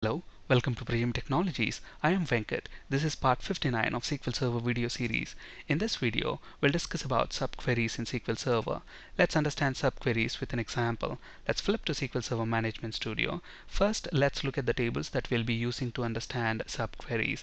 Hello, welcome to Pragim Technologies. I am Venkat. This is part 59 of SQL Server video series. In this video, we'll discuss about subqueries in SQL Server. Let's understand subqueries with an example. Let's flip to SQL Server Management Studio. First, let's look at the tables that we'll be using to understand subqueries.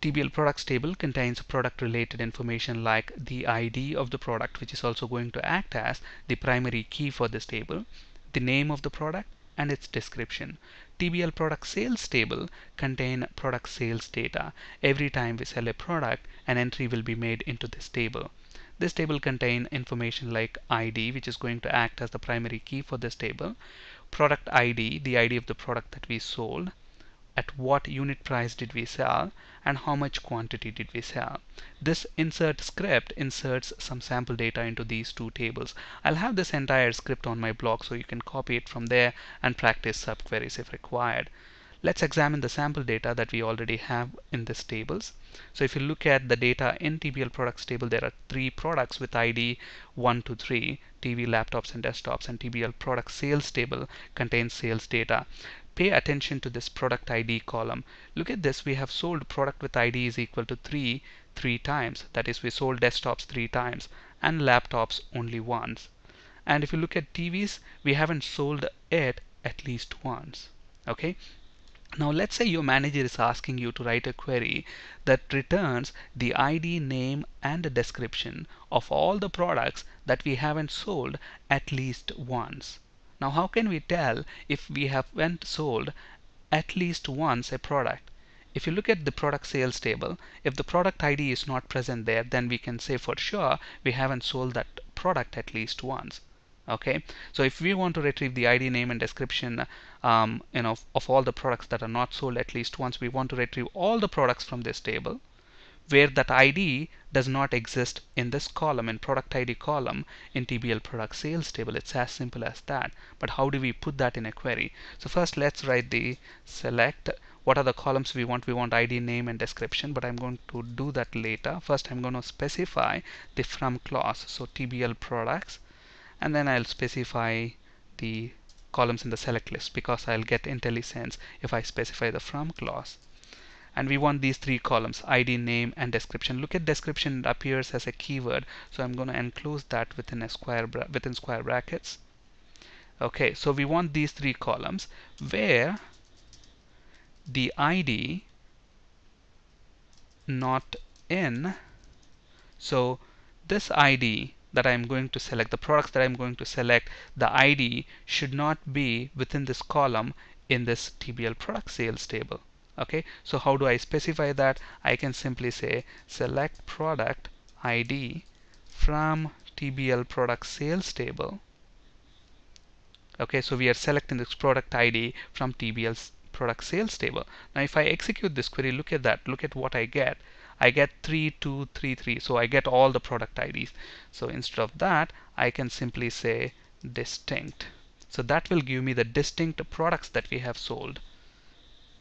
TBL products table contains product related information like the ID of the product which is also going to act as the primary key for this table, the name of the product and its description. TBL product sales table contain product sales data. Every time we sell a product, an entry will be made into this table. This table contain information like ID, which is going to act as the primary key for this table, product ID, the ID of the product that we sold, at what unit price did we sell and how much quantity did we sell. This insert script inserts some sample data into these two tables. I'll have this entire script on my blog so you can copy it from there and practice subqueries if required. Let's examine the sample data that we already have in these tables. So if you look at the data in TBL products table, there are three products with ID 1 to 3, TV, laptops and desktops and TBL product sales table contains sales data pay attention to this product ID column. Look at this, we have sold product with ID is equal to 3 three times. That is, we sold desktops three times and laptops only once. And if you look at TVs, we haven't sold it at least once. Okay. Now let's say your manager is asking you to write a query that returns the ID, name and description of all the products that we haven't sold at least once. Now how can we tell if we haven't sold at least once a product? If you look at the product sales table, if the product ID is not present there, then we can say for sure we haven't sold that product at least once. Okay, so if we want to retrieve the ID, name, and description, um, you know, of all the products that are not sold at least once, we want to retrieve all the products from this table where that ID does not exist in this column in product ID column in TBL product sales table. It's as simple as that. But how do we put that in a query? So first let's write the select. What are the columns we want? We want ID name and description but I'm going to do that later. First I'm going to specify the from clause so TBL products and then I'll specify the columns in the select list because I'll get IntelliSense if I specify the from clause and we want these three columns ID name and description. Look at description it appears as a keyword. So I'm going to enclose that within a square within square brackets. Okay so we want these three columns where the ID not in. So this ID that I'm going to select the products that I'm going to select the ID should not be within this column in this TBL product sales table okay so how do I specify that? I can simply say select product ID from TBL product sales table. Okay so we are selecting this product ID from TBL's product sales table. Now if I execute this query look at that look at what I get. I get 3233 so I get all the product IDs so instead of that I can simply say distinct. So that will give me the distinct products that we have sold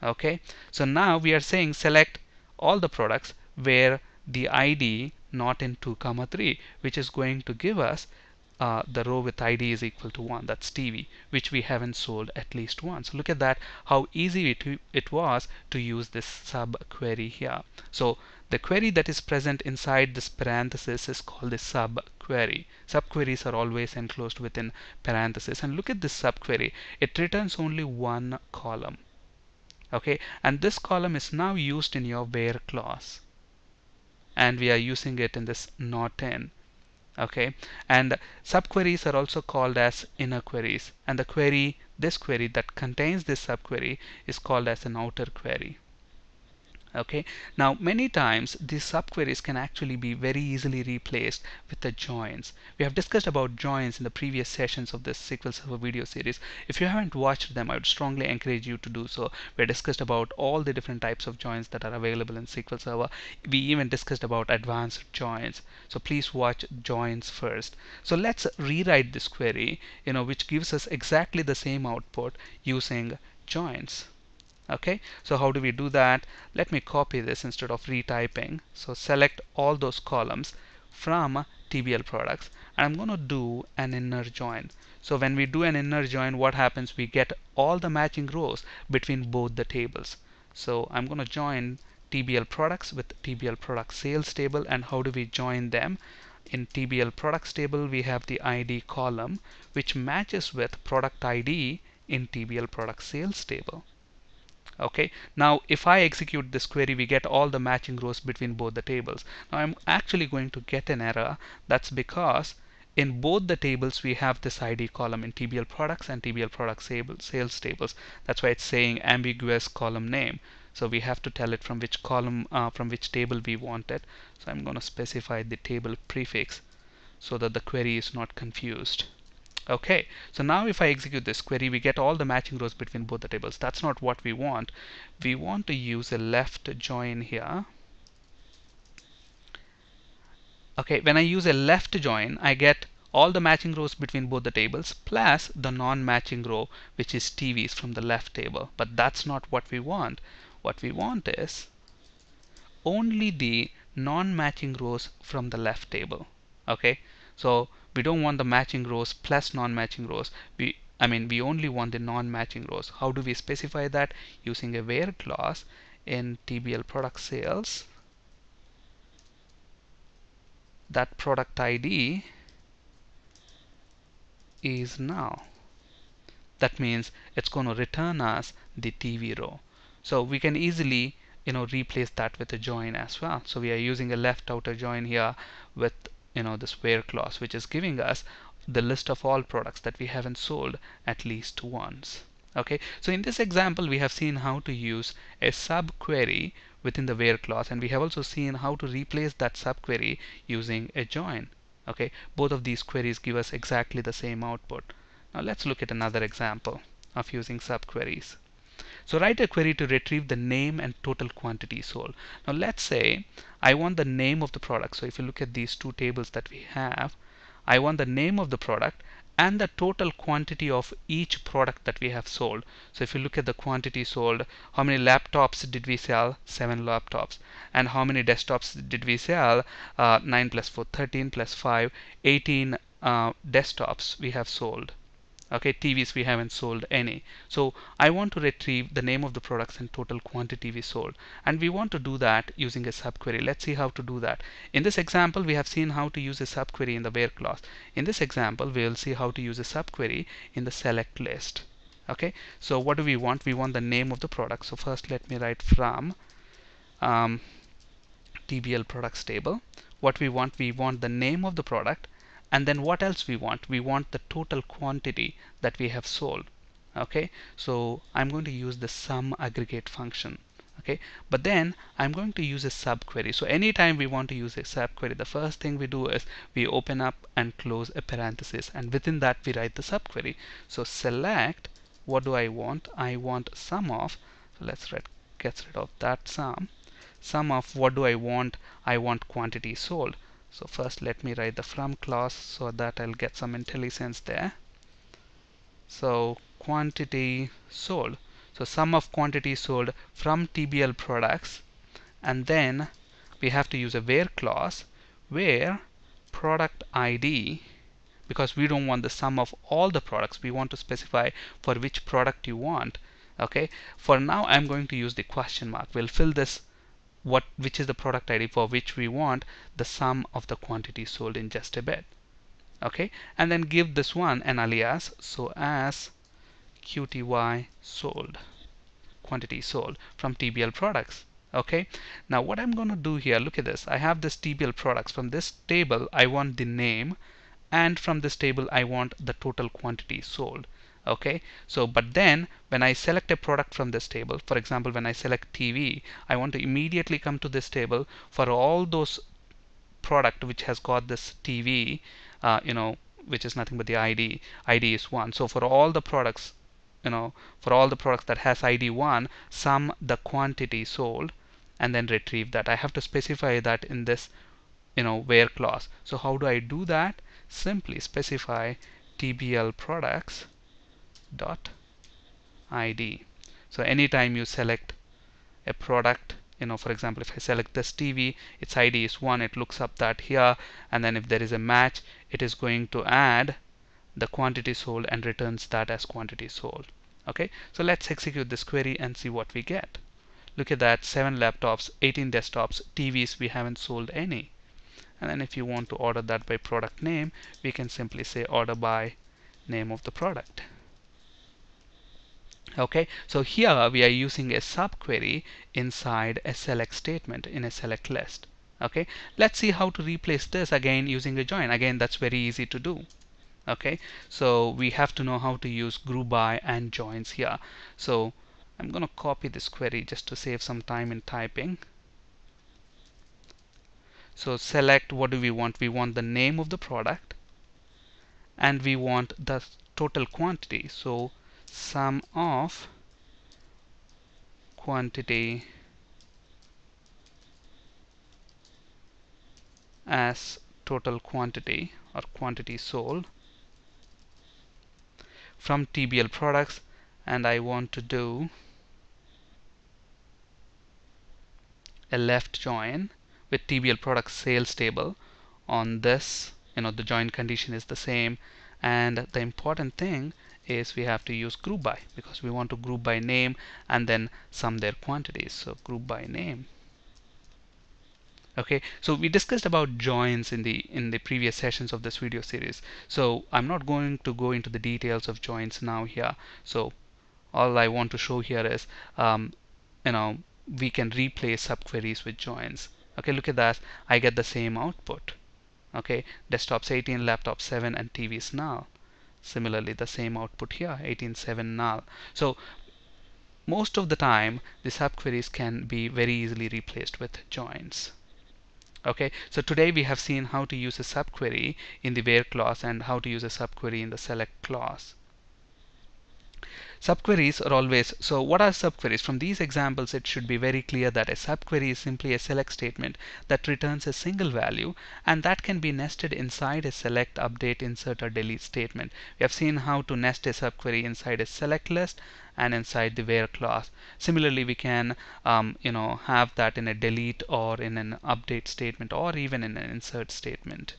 okay? So now we are saying select all the products where the ID not in 2 comma 3 which is going to give us uh, the row with ID is equal to 1 that's TV which we haven't sold at least once. Look at that how easy it, it was to use this sub query here. So the query that is present inside this parenthesis is called the sub query. Subqueries are always enclosed within parenthesis. And look at this subquery it returns only one column okay? And this column is now used in your where clause. And we are using it in this not in okay? And subqueries are also called as inner queries. And the query this query that contains this subquery is called as an outer query okay? Now many times these subqueries can actually be very easily replaced with the joins. We have discussed about joins in the previous sessions of this SQL Server video series. If you haven't watched them I would strongly encourage you to do so. We discussed about all the different types of joins that are available in SQL Server. We even discussed about advanced joins. So please watch joins first. So let's rewrite this query you know which gives us exactly the same output using joins okay so how do we do that let me copy this instead of retyping so select all those columns from TBL products and I'm going to do an inner join. So when we do an inner join, what happens? We get all the matching rows between both the tables. So I'm going to join TBL products with TBL product sales table and how do we join them? In TBL products table we have the ID column which matches with product ID in TBL product sales table okay. Now if I execute this query we get all the matching rows between both the tables. Now I'm actually going to get an error. That's because in both the tables we have this ID column in TBL products and TBL product sales tables. That's why it's saying ambiguous column name. So we have to tell it from which column uh, from which table we want it. So I'm going to specify the table prefix so that the query is not confused Okay, so now if I execute this query, we get all the matching rows between both the tables. That's not what we want. We want to use a left join here. Okay, when I use a left join, I get all the matching rows between both the tables plus the non-matching row, which is TVs from the left table. But that's not what we want. What we want is only the non-matching rows from the left table. Okay, so we don't want the matching rows plus non-matching rows. We I mean we only want the non-matching rows. How do we specify that? Using a where clause in TBL product sales. That product ID is now. That means it's going to return us the TV row. So we can easily you know replace that with a join as well. So we are using a left outer join here with you know this where clause which is giving us the list of all products that we haven't sold at least once. Okay? So in this example we have seen how to use a subquery within the where clause and we have also seen how to replace that subquery using a join. Okay? Both of these queries give us exactly the same output. Now let's look at another example of using subqueries so write a query to retrieve the name and total quantity sold. Now let's say I want the name of the product. So if you look at these two tables that we have, I want the name of the product and the total quantity of each product that we have sold. So if you look at the quantity sold, how many laptops did we sell? 7 laptops. And how many desktops did we sell? Uh, 9 plus 4, 13 plus 5, 18 uh, desktops we have sold okay TVs we haven't sold any. So I want to retrieve the name of the products and total quantity we sold. And we want to do that using a subquery. Let's see how to do that. In this example we have seen how to use a subquery in the where clause. In this example we'll see how to use a subquery in the select list. Okay? So what do we want? We want the name of the product. So first let me write from um, TBL products table. What we want? We want the name of the product and then what else we want? We want the total quantity that we have sold okay? So I'm going to use the sum aggregate function okay? But then I'm going to use a subquery. So anytime we want to use a subquery the first thing we do is we open up and close a parenthesis and within that we write the subquery. So select what do I want? I want sum of so let's get rid of that sum. Sum of what do I want? I want quantity sold so first let me write the from clause so that I'll get some IntelliSense there. So quantity sold. So sum of quantity sold from TBL products. And then we have to use a where clause where product ID because we don't want the sum of all the products. We want to specify for which product you want. Okay? For now I'm going to use the question mark. We'll fill this what which is the product ID for which we want the sum of the quantity sold in just a bit okay? And then give this one an alias so as qty sold quantity sold from TBL products. Okay? Now what I'm going to do here look at this. I have this TBL products. From this table I want the name and from this table I want the total quantity sold okay? So but then when I select a product from this table for example when I select TV I want to immediately come to this table for all those product which has got this TV uh, you know which is nothing but the ID ID is 1 so for all the products you know for all the products that has ID 1 sum the quantity sold and then retrieve that. I have to specify that in this you know where clause. So how do I do that? Simply specify TBL products dot id so anytime you select a product you know for example if I select this TV its ID is 1 it looks up that here and then if there is a match it is going to add the quantity sold and returns that as quantity sold. Okay? So let's execute this query and see what we get. Look at that 7 laptops 18 desktops TVs we haven't sold any. And then if you want to order that by product name we can simply say order by name of the product okay so here we are using a subquery inside a select statement in a select list. Okay let's see how to replace this again using a join. Again that's very easy to do. Okay so we have to know how to use group by and joins here. So I'm gonna copy this query just to save some time in typing. So select what do we want? We want the name of the product and we want the total quantity. So sum of quantity as total quantity or quantity sold from TBL products and I want to do a left join with TBL products sales table on this. You know the join condition is the same. And the important thing is we have to use group by because we want to group by name and then sum their quantities. So group by name. Okay so we discussed about joins in the in the previous sessions of this video series. So I'm not going to go into the details of joins now here. So all I want to show here is um, you know we can replace subqueries with joins. Okay look at that. I get the same output. Okay desktops 18 laptops 7 and TVs null Similarly, the same output here, 187 null. So most of the time, the subqueries can be very easily replaced with joins. Okay, so today we have seen how to use a subquery in the where clause and how to use a subquery in the select clause. Subqueries are always, so what are subqueries? From these examples it should be very clear that a subquery is simply a select statement that returns a single value and that can be nested inside a select, update, insert or delete statement. We have seen how to nest a subquery inside a select list and inside the where clause. Similarly we can um, you know have that in a delete or in an update statement or even in an insert statement.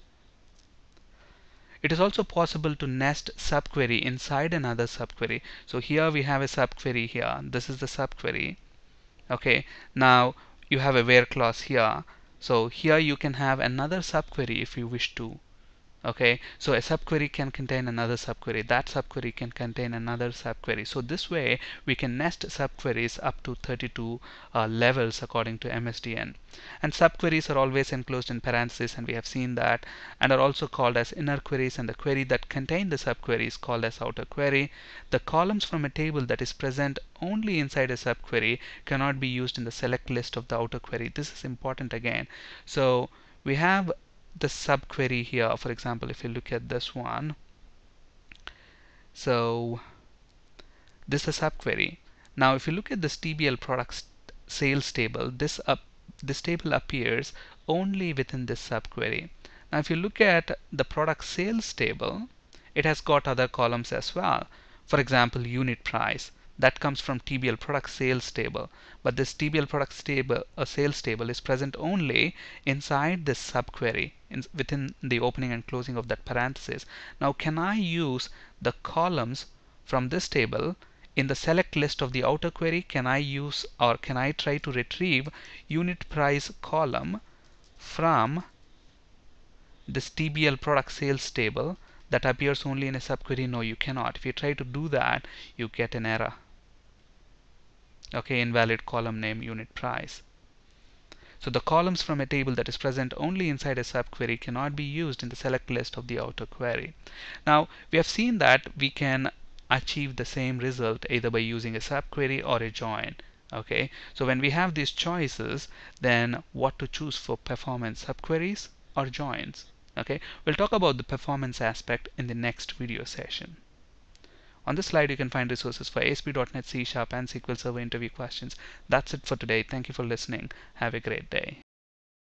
It is also possible to nest subquery inside another subquery. So here we have a subquery here. This is the subquery. Okay. Now you have a where clause here. So here you can have another subquery if you wish to okay so a subquery can contain another subquery. That subquery can contain another subquery. So this way we can nest subqueries up to 32 uh, levels according to MSDN and subqueries are always enclosed in parentheses and we have seen that and are also called as inner queries. And the query that contain the subquery is called as outer query. The columns from a table that is present only inside a subquery cannot be used in the select list of the outer query. This is important again. So we have the subquery here for example if you look at this one. So this is a subquery. Now if you look at this TBL products sales table this up this table appears only within this subquery. Now if you look at the product sales table it has got other columns as well. For example unit price that comes from TBL product sales table. But this TBL product table a uh, sales table is present only inside this subquery in, within the opening and closing of that parenthesis. Now can I use the columns from this table in the select list of the outer query? Can I use or can I try to retrieve unit price column from this TBL product sales table that appears only in a subquery? No you cannot. If you try to do that you get an error okay invalid column name unit price. So the columns from a table that is present only inside a subquery cannot be used in the select list of the outer query. Now we have seen that we can achieve the same result either by using a subquery or a join. Okay so when we have these choices then what to choose for performance subqueries or joins? Okay we'll talk about the performance aspect in the next video session on this slide, you can find resources for ASP.NET C Sharp and SQL Server interview questions. That's it for today. Thank you for listening. Have a great day.